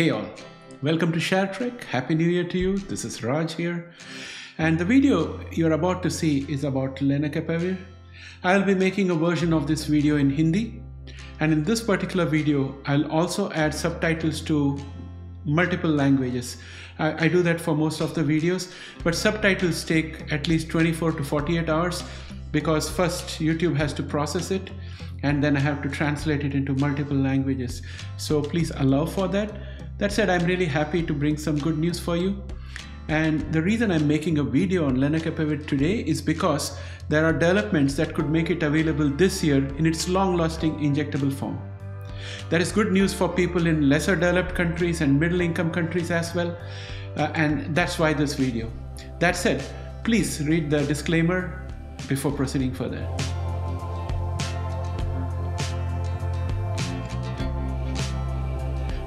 Hey all, welcome to ShareTreck. Happy New Year to you. This is Raj here. And the video you're about to see is about lenacapavir. I'll be making a version of this video in Hindi. And in this particular video, I'll also add subtitles to multiple languages. I, I, do that for most of the videos, but subtitles take at least 24 to 48 hours because first YouTube has to process it and then I have to translate it into multiple languages. So please allow for that. That said, I'm really happy to bring some good news for you. And the reason I'm making a video on lenacapavir today is because there are developments that could make it available this year in its long-lasting injectable form. That is good news for people in lesser developed countries and middle income countries as well. Uh, and that's why this video. That said, please read the disclaimer before proceeding further.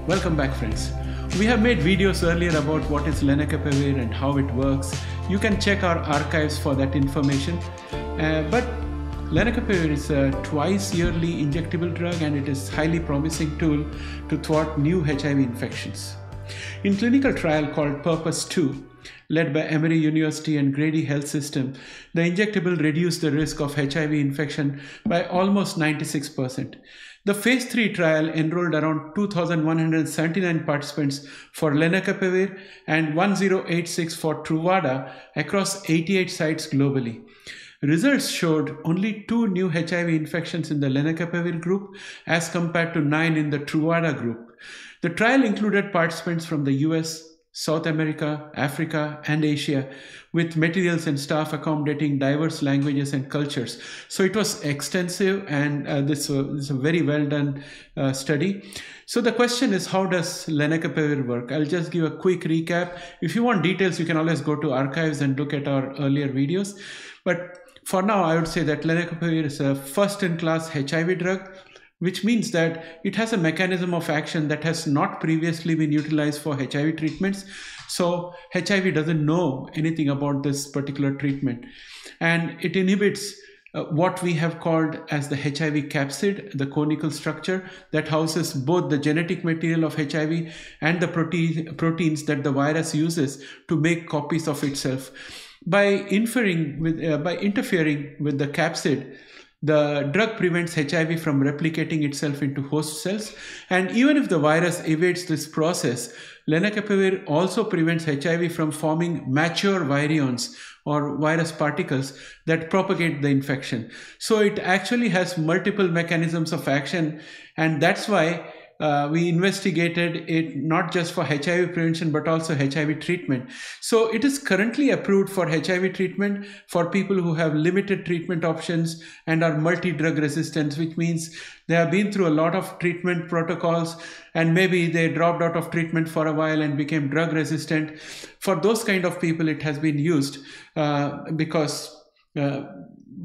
Welcome back friends. We have made videos earlier about what is lenacapavir and how it works. You can check our archives for that information. Uh, but lenacapavir is a twice yearly injectable drug and it is highly promising tool to thwart new HIV infections. In clinical trial called Purpose 2, led by Emory University and Grady Health System, the injectable reduced the risk of HIV infection by almost 96%. The phase 3 trial enrolled around 2,179 participants for lenacapavir and 1086 for Truvada across 88 sites globally. Results showed only two new HIV infections in the lenacapavir group as compared to nine in the Truvada group. The trial included participants from the US, South America, Africa, and Asia, with materials and staff accommodating diverse languages and cultures. So it was extensive, and uh, this, uh, this, is a very well done uh, study. So the question is, how does lenacapavir work? I'll just give a quick recap. If you want details, you can always go to archives and look at our earlier videos. But for now, I would say that lenacapavir is a first-in-class HIV drug which means that it has a mechanism of action that has not previously been utilized for HIV treatments. So HIV doesn't know anything about this particular treatment. And it inhibits uh, what we have called as the HIV capsid, the conical structure that houses both the genetic material of HIV and the protein, proteins that the virus uses to make copies of itself. By inferring with, uh, by interfering with the capsid, the drug prevents HIV from replicating itself into host cells. And even if the virus evades this process, lenacapavir also prevents HIV from forming mature virions or virus particles that propagate the infection. So it actually has multiple mechanisms of action. And that's why uh, we investigated it not just for HIV prevention but also HIV treatment. So it is currently approved for HIV treatment for people who have limited treatment options and are multi-drug resistant, which means they have been through a lot of treatment protocols and maybe they dropped out of treatment for a while and became drug resistant. For those kind of people, it has been used uh, because uh,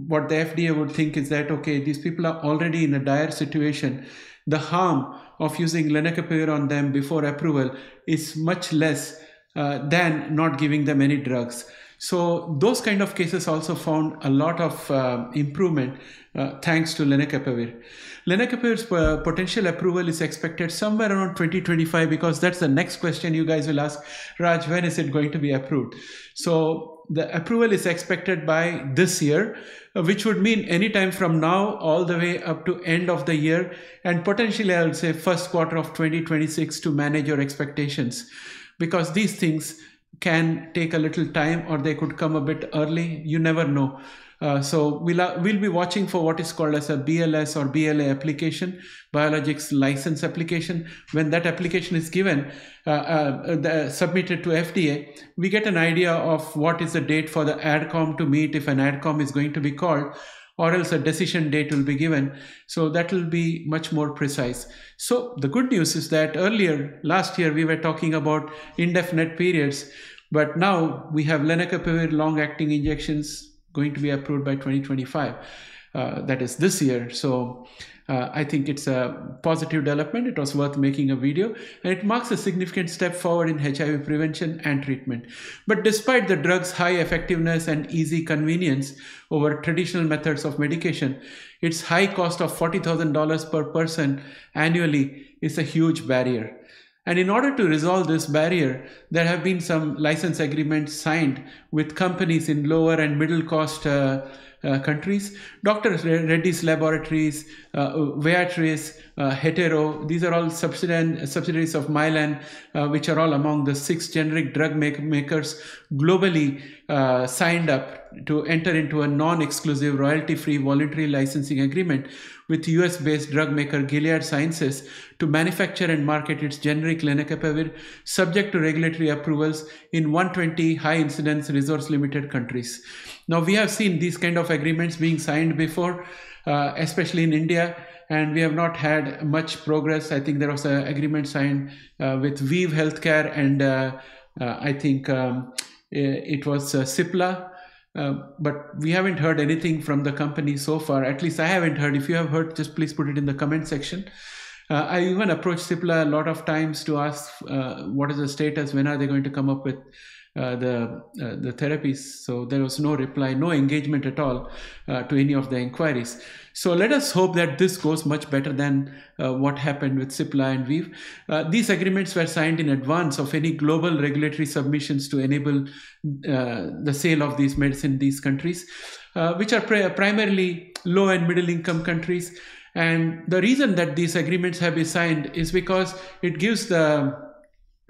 what the FDA would think is that, okay, these people are already in a dire situation. The harm of using lenacapavir on them before approval is much less uh, than not giving them any drugs. So those kind of cases also found a lot of uh, improvement uh, thanks to lenacapavir. Lenacapavir's uh, potential approval is expected somewhere around 2025 because that's the next question you guys will ask. Raj, when is it going to be approved? So the approval is expected by this year uh, which would mean anytime from now all the way up to end of the year and potentially I would say first quarter of 2026 to manage your expectations. Because these things can take a little time or they could come a bit early you never know uh, so we'll, uh, we'll be watching for what is called as a BLS or BLA application, biologics license application. When that application is given, uh, uh, the, submitted to FDA, we get an idea of what is the date for the ADCOM to meet if an ADCOM is going to be called or else a decision date will be given. So that will be much more precise. So the good news is that earlier, last year, we were talking about indefinite periods, but now we have lenacapavir long-acting injections going to be approved by 2025. Uh, that is this year. So uh, I think it's a positive development. It was worth making a video and it marks a significant step forward in HIV prevention and treatment. But despite the drug's high effectiveness and easy convenience over traditional methods of medication, its high cost of $40,000 per person annually is a huge barrier. And in order to resolve this barrier, there have been some license agreements signed with companies in lower and middle cost uh, countries. Dr. Reddy's Laboratories, uh, Viatris, uh, Hetero, these are all subsidiaries of Mylan, uh, which are all among the six generic drug make makers globally uh, signed up to enter into a non-exclusive royalty-free voluntary licensing agreement with US-based drug maker Gilead Sciences to manufacture and market its generic lenacapavir subject to regulatory approvals in 120 high-incidence resource-limited countries. Now, we have seen these kind of agreements being signed before, uh, especially in India, and we have not had much progress. I think there was an agreement signed uh, with ViiV Healthcare, and uh, uh I think um, it was uh, Cipla. Uh, but we haven't heard anything from the company so far. At least I haven't heard. If you have heard, just please put it in the comment section. Uh, I even approached Cipla a lot of times to ask uh, what is the status, when are they going to come up with uh, the uh, the therapies. So there was no reply, no engagement at all uh, to any of the inquiries. So let us hope that this goes much better than uh, what happened with Cipla and ViiV. Uh, these agreements were signed in advance of any global regulatory submissions to enable the sale of these medicine in these countries, which are primarily low and middle income countries. And the reason that these agreements have been signed is because it gives the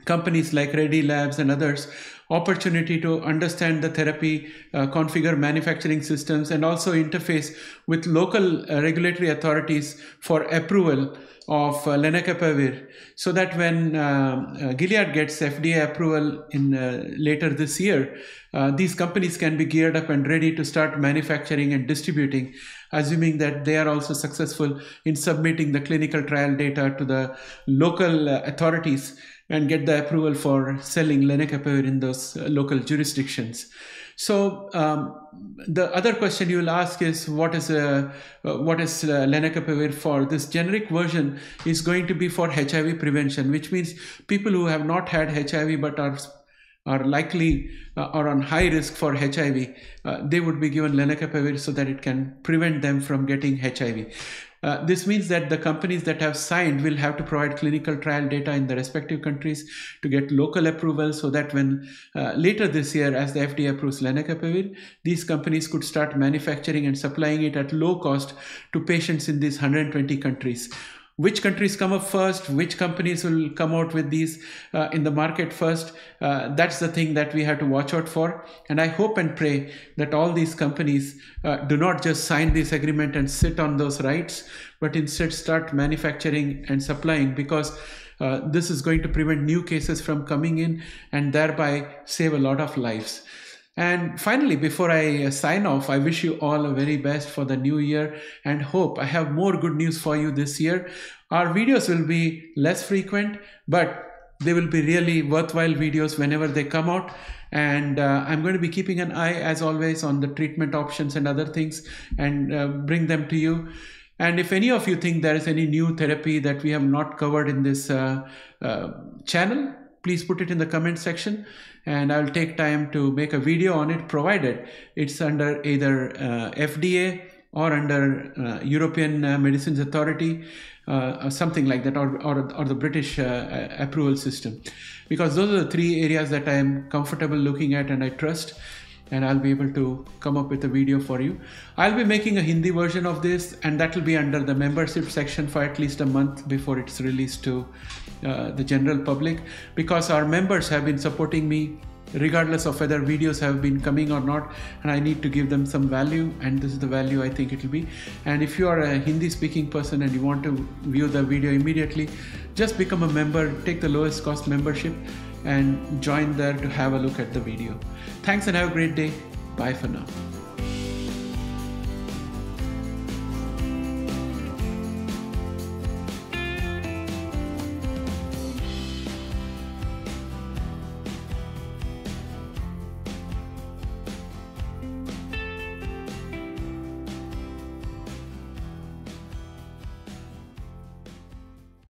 companies like Reddy Labs and others opportunity to understand the therapy, uh, configure manufacturing systems, and also interface with local uh, regulatory authorities for approval of uh, lenacapavir so that when uh, uh, Gilead gets FDA approval in uh, later this year, uh, these companies can be geared up and ready to start manufacturing and distributing, assuming that they are also successful in submitting the clinical trial data to the local uh, authorities and get the approval for selling lenacapavir in those uh, local jurisdictions. So um, the other question you will ask is what is uh, what is uh, lenacapavir for? This generic version is going to be for HIV prevention, which means people who have not had HIV but are are likely uh, or on high risk for HIV, uh, they would be given lenacapavir so that it can prevent them from getting HIV. Uh, this means that the companies that have signed will have to provide clinical trial data in the respective countries to get local approval so that when uh, later this year as the FDA approves lenacapavir, these companies could start manufacturing and supplying it at low cost to patients in these 120 countries which countries come up first, which companies will come out with these uh, in the market first. Uh, that's the thing that we have to watch out for. And I hope and pray that all these companies uh, do not just sign this agreement and sit on those rights, but instead start manufacturing and supplying because uh, this is going to prevent new cases from coming in and thereby save a lot of lives. And finally, before I uh, sign off, I wish you all a very best for the new year and hope I have more good news for you this year. Our videos will be less frequent, but they will be really worthwhile videos whenever they come out. And uh, I'm going to be keeping an eye, as always, on the treatment options and other things and uh, bring them to you. And if any of you think there is any new therapy that we have not covered in this uh, uh channel, please put it in the comment section and I'll take time to make a video on it provided it's under either uh, FDA or under uh, European uh, Medicines Authority uh, or something like that or, or, or the British uh, approval system because those are the three areas that I am comfortable looking at and I trust and I'll be able to come up with a video for you. I'll be making a Hindi version of this and that will be under the membership section for at least a month before it's released to uh, the general public because our members have been supporting me regardless of whether videos have been coming or not and I need to give them some value and this is the value I think it will be and if you are a Hindi speaking person and you want to view the video immediately just become a member take the lowest cost membership and join there to have a look at the video. Thanks and have a great day. Bye for now.